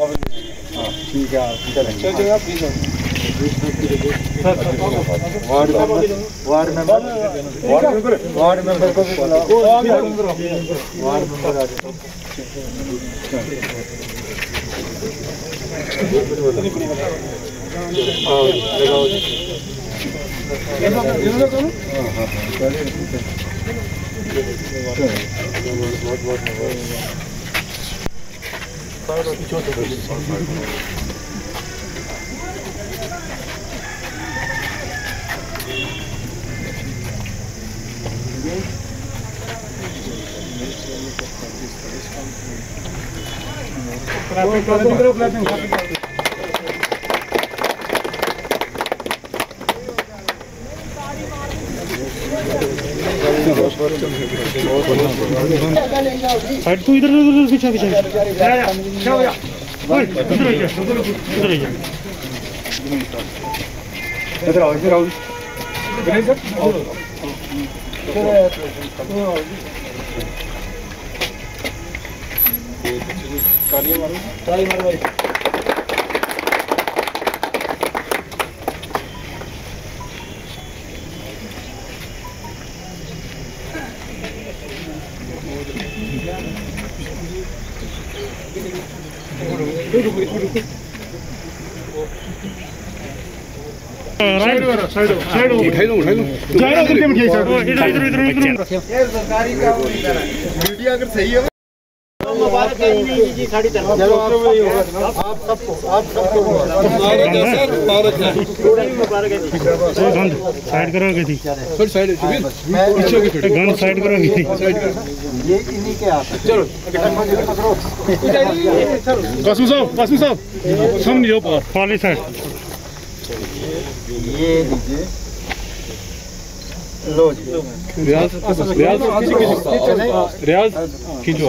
ठीक है ward member ward member ward member को भी बुलाओ वार्ड मेंबर आ जाओ लगाओ बहुत बहुत साइड तू इधर इधर पीछे पीछे ओए, इधर इधर आइए इधर आओ इधर आओ सर आओ ताली मारो भाई राइट अगर सही उठाई है है आप सबको आप सबको साइड थी गंद साइड करोगे थी ये इन्हीं के है। चलो। पकड़ो कासू साहब कासू साहब। जाओ पार साइड ये लीजिए। लो जी। रियाज रियाज चलें? रियाज खींचो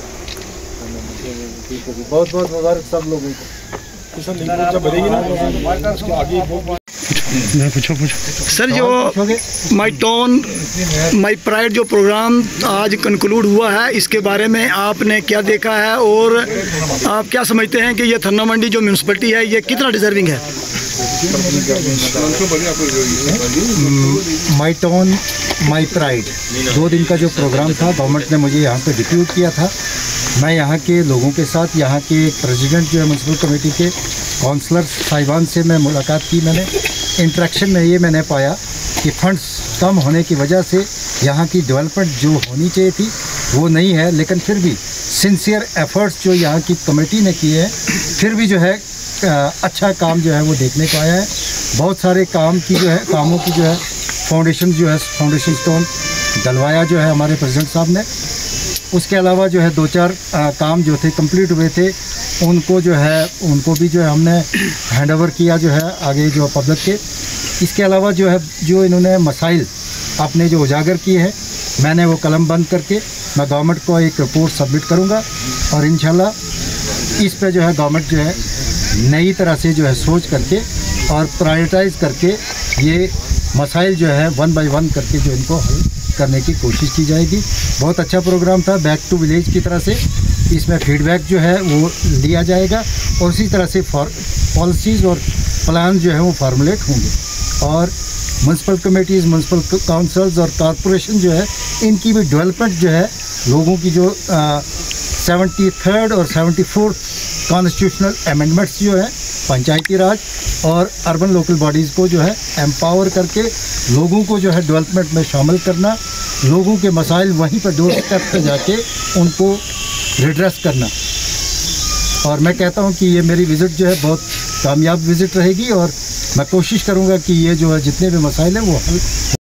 बहुत बहुत मुबारक सब लोगों को। पूछो पूछो। सर जो माई टोन माई प्राइड जो प्रोग्राम आज कंक्लूड हुआ है इसके बारे में आपने क्या देखा है और आप क्या समझते हैं कि ये थन्ना मंडी जो म्यूनसिपलिटी है ये कितना डिजर्विंग है? माई टोन माई प्राइड दो दिन का जो प्रोग्राम था गवर्नमेंट ने मुझे यहाँ पे डिप्यूट किया था। मैं यहाँ के लोगों के साथ, यहाँ के प्रेसिडेंट जो है म्यूनसिपल कमेटी के काउंसलर साहिबान से मैं मुलाकात की मैंने। इंट्रैक्शन में ये मैंने पाया कि फंड्स कम होने की वजह से यहाँ की डेवलपमेंट जो होनी चाहिए थी, वो नहीं है। लेकिन फिर भी सिंसियर एफर्ट्स जो यहाँ की कमेटी ने किए हैं, फिर भी जो है अच्छा काम जो है वो देखने को आया है। बहुत सारे काम की जो है, कामों की जो है फाउंडेशन जो है फाउंडेशन स्टोन डलवाया जो है हमारे प्रेसिडेंट साहब ने। उसके अलावा जो है दो चार अ, काम जो थे कंप्लीट हुए थे। उनको जो है उनको भी जो है हमने हैंड ओवर किया जो है आगे जो पब्लिक के। इसके अलावा जो है जो इन्होंने मसाइल अपने जो उजागर किए हैं मैंने वो कलम बंद करके मैं गवर्नमेंट को एक रिपोर्ट सबमिट करूँगा और इन इस पर जो है गवर्नमेंट जो है नई तरह से जो है सोच करके और प्रायोरिटाइज करके ये मसाइल जो है वन बाय वन करके जो इनको हल करने की कोशिश की जाएगी। बहुत अच्छा प्रोग्राम था बैक टू विलेज की तरह से। इसमें फीडबैक जो है, वो लिया जाएगा। और उसी तरह से पॉलिसीज़ और प्लान जो है, वो फार्मुलेट होंगे। और म्यूनसिपल कमेटीज़ म्यूनसिपल काउंसल्स और कॉरपोरेशन जो है, इनकी भी डेवलपमेंट जो है, लोगों की जो सेवेंटी थर्ड और सेवेंटी फोर्थ कॉन्स्टिट्यूशनल अमेंडमेंट्स जो है, पंचायती राज और अर्बन लोकल बॉडीज़ को जो है एम्पावर करके लोगों को जो है डेवलपमेंट में शामिल करना, लोगों के मसाइल वहीं पर डोर स्टेप पर जाके उनको रिड्रेस करना। और मैं कहता हूँ कि ये मेरी विज़िट जो है बहुत कामयाब विज़िट रहेगी और मैं कोशिश करूँगा कि ये जो है जितने भी मसाइल हैं वो हल